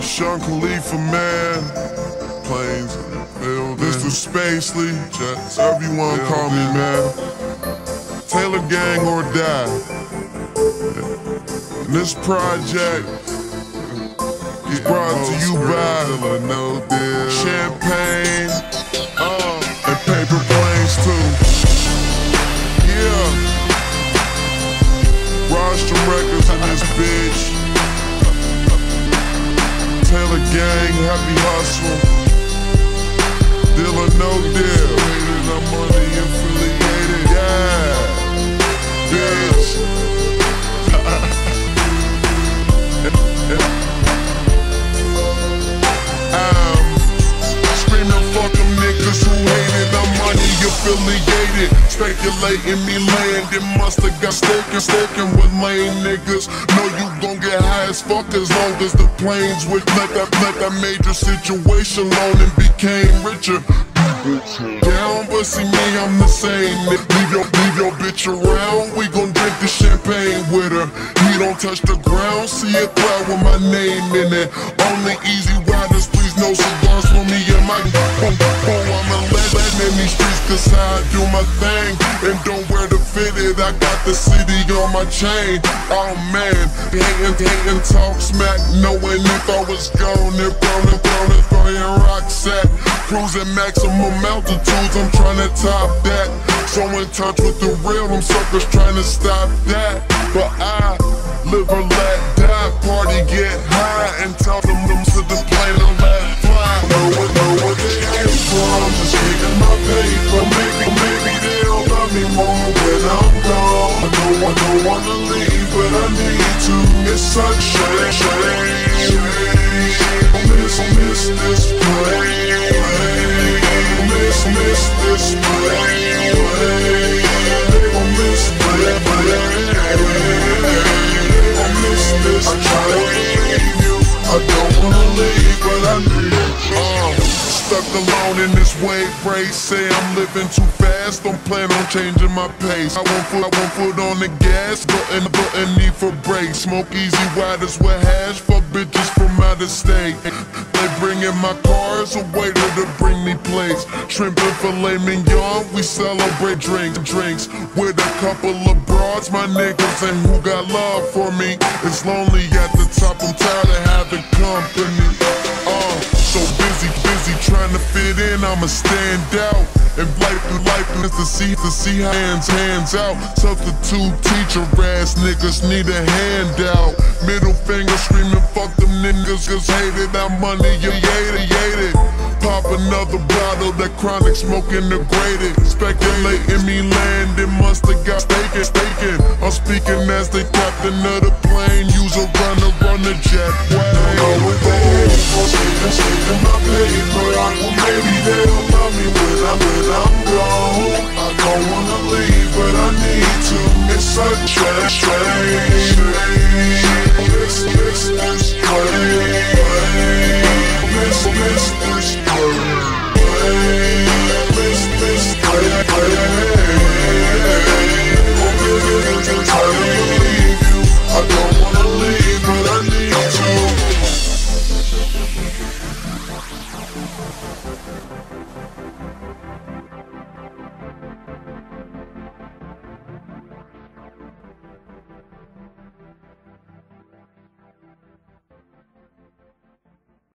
Sean Khalifa, man. Planes, Mr. Spacely, Jets, everyone call me, man. Taylor Gang or die. And this project is brought to you by no Champagne uh, and Paper Planes too. Yeah. Rostrum Records in this bitch. Gang, Happy Hustle. Deal or no deal. Rated I'm money affiliated. Affiliated Speculating me landing Musta got staking, staking with lame niggas Know you gon' get high as fuck as long as the planes with Let that, let that major situation loan and became richer down, but see me, I'm the same. Leave your, leave your bitch around. We gon' drink the champagne with her. He don't touch the ground. See a cloud with my name in it. Only Easy Widers, please no cigars for me and my these streets, cause I do my thing. And don't wear the fitted. I got the city on my chain. Oh man, hating, hating, talk smack. Knowing if I was gone, if gone, if throwing rocks at. Cruising maximum altitudes, I'm trying to top that. So in touch with the real, them suckers trying to stop that. But I live or let die, party get high, and tell them them to the plane such shame, shame. Miss, miss this play. Miss, miss this play. Stuck alone in this wave race. Say I'm living too fast. Don't plan on changing my pace. I won't put, I won't put on the gas. Button, button, need for brakes. Smoke Easy Widers with hash. Fuck bitches from out of state. They bringing my cars a waiter to bring me plates. Shrimp and filet mignon. We celebrate drinks, drinks with a couple of broads. My niggas and who got love for me. It's lonely at the top. I'm tired of having company. Uh, so busy, busy trying to fit in. I'ma stand out. And life through life is to see to see hands, hands out. Substitute teacher ass niggas need a handout. Middle finger screaming, fuck them niggas, cause hated that money, you hated, hated. Pop another bottle, that chronic smoking degraded. Speculating me landing, musta got staking, staking. I'm speaking as the captain of the plane. Use a runner, run the such a shame.